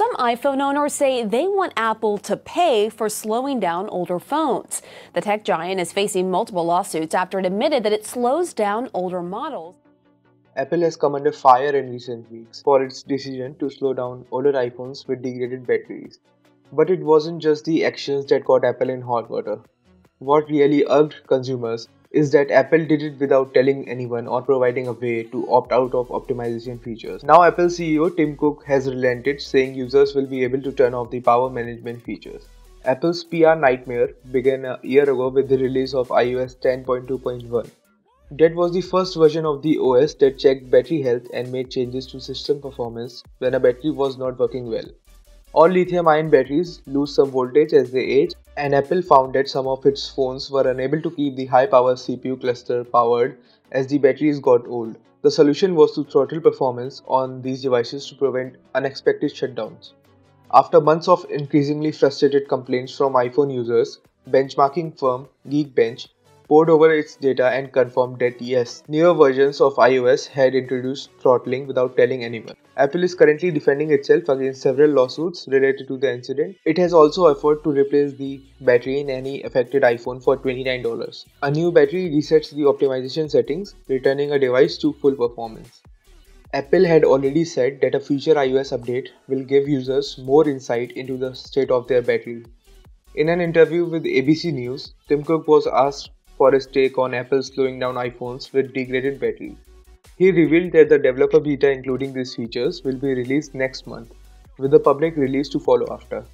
Some iPhone owners say they want Apple to pay for slowing down older phones. The tech giant is facing multiple lawsuits after it admitted that it slows down older models. Apple has come under fire in recent weeks for its decision to slow down older iPhones with degraded batteries. But it wasn't just the actions that got Apple in hot water. What really irked consumers is that Apple did it without telling anyone or providing a way to opt out of optimization features. Now Apple CEO Tim Cook has relented saying users will be able to turn off the power management features. Apple's PR nightmare began a year ago with the release of iOS 10.2.1. That was the first version of the OS that checked battery health and made changes to system performance when a battery was not working well. All lithium ion batteries lose some voltage as they age, and Apple found that some of its phones were unable to keep the high power CPU cluster powered as the batteries got old. The solution was to throttle performance on these devices to prevent unexpected shutdowns. After months of increasingly frustrated complaints from iPhone users, benchmarking firm Geekbench pored over its data and confirmed that yes, newer versions of iOS had introduced throttling without telling anyone. Apple is currently defending itself against several lawsuits related to the incident. It has also offered to replace the battery in any affected iPhone for $29. A new battery resets the optimization settings, returning a device to full performance. Apple had already said that a future iOS update will give users more insight into the state of their battery. In an interview with ABC News, Tim Cook was asked for his take on Apple slowing down iPhones with degraded battery. He revealed that the developer beta including these features will be released next month, with the public release to follow after.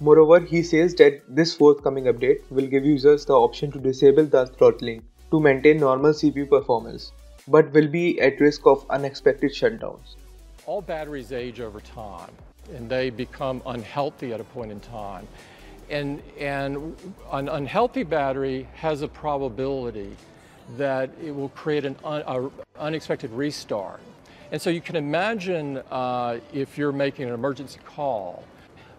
Moreover, he says that this forthcoming update will give users the option to disable the throttling to maintain normal CPU performance, but will be at risk of unexpected shutdowns. All batteries age over time and they become unhealthy at a point in time. And, and an unhealthy battery has a probability that it will create an un, unexpected restart. And so you can imagine uh, if you're making an emergency call,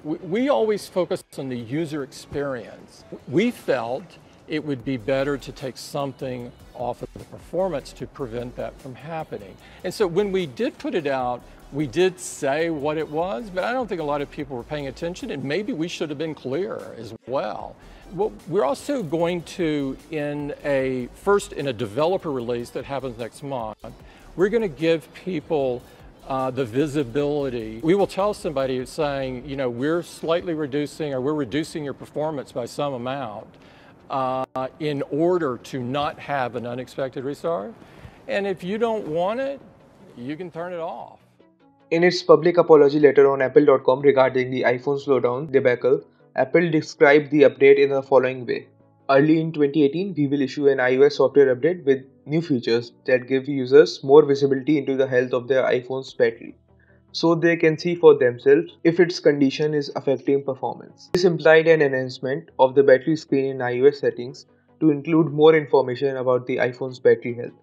we, we always focus on the user experience. We felt it would be better to take something off of the performance to prevent that from happening. And so when we did put it out, we did say what it was, but I don't think a lot of people were paying attention, and maybe we should have been clear as well. well we're also going to, in a first in a developer release that happens next month, we're going to give people uh, the visibility. We will tell somebody saying, you know, we're slightly reducing or we're reducing your performance by some amount uh, in order to not have an unexpected restart. And if you don't want it, you can turn it off. In its public apology letter on Apple.com regarding the iPhone slowdown debacle, Apple described the update in the following way. Early in 2018, we will issue an iOS software update with new features that give users more visibility into the health of their iPhone's battery so they can see for themselves if its condition is affecting performance. This implied an enhancement of the battery screen in iOS settings to include more information about the iPhone's battery health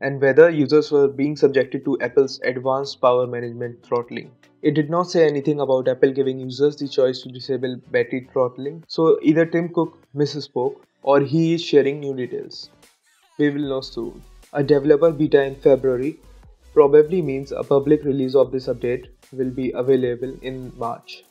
and whether users were being subjected to Apple's advanced power management throttling. It did not say anything about Apple giving users the choice to disable battery throttling, so either Tim Cook misspoke or he is sharing new details. We will know soon. A developer beta in February probably means a public release of this update will be available in March.